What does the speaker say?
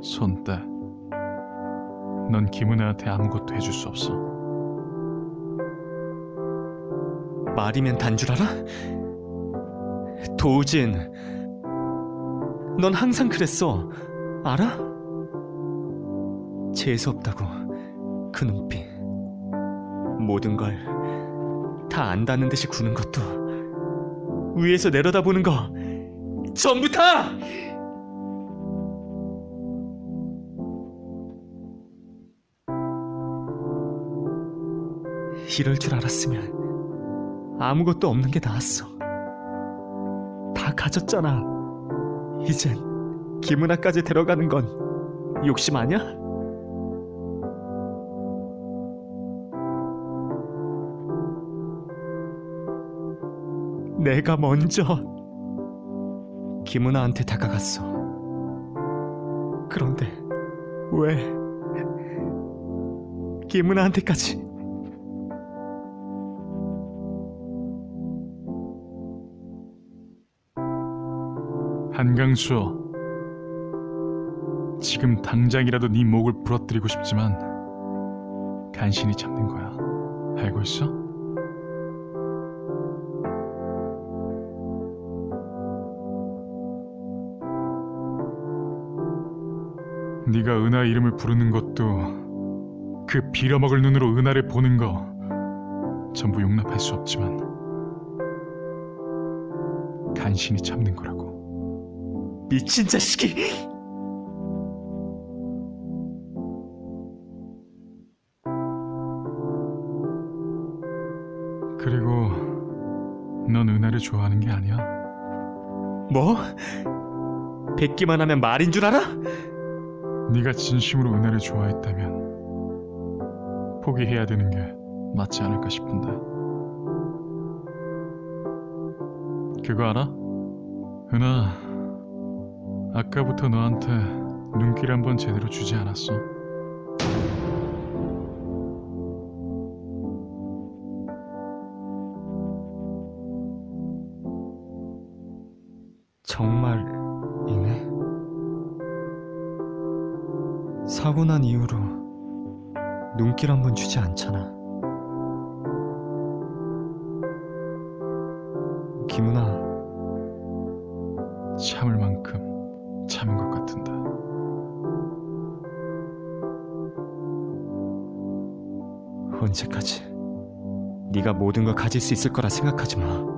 손 떼. 넌 김은혜한테 아무것도 해줄 수 없어. 말이면 단 줄 알아? 도우진, 넌 항상 그랬어. 알아? 재수 없다고 그 눈빛. 모든 걸 다 안다는 듯이 구는 것도 위에서 내려다보는 거 전부 다! 이럴 줄 알았으면 아무것도 없는 게 나았어. 다 가졌잖아. 이젠 김은아까지 데려가는 건 욕심 아니야? 내가 먼저 김은아한테 다가갔어. 그런데 왜 김은아한테까지? 한강수호. 지금 당장이라도 네 목을 부러뜨리고 싶지만 간신히 참는 거야. 알고 있어? 네가 은하 이름을 부르는 것도 그 빌어먹을 눈으로 은하를 보는 거 전부 용납할 수 없지만 간신히 참는 거라고. 미친 자식이! 그리고 넌 은하를 좋아하는 게 아니야. 뭐? 뱉기만 하면 말인 줄 알아? 네가 진심으로 은하를 좋아했다면 포기해야 되는 게 맞지 않을까 싶은데. 그거 알아? 은하, 아까부터 너한테 눈길 한번 제대로 주지 않았어. 정말이네. 사고 난 이후로 눈길 한번 주지 않잖아. 김은아, 참을 만큼 참은 것 같은데. 언제까지 네가 모든 걸 가질 수 있을 거라 생각하지 마.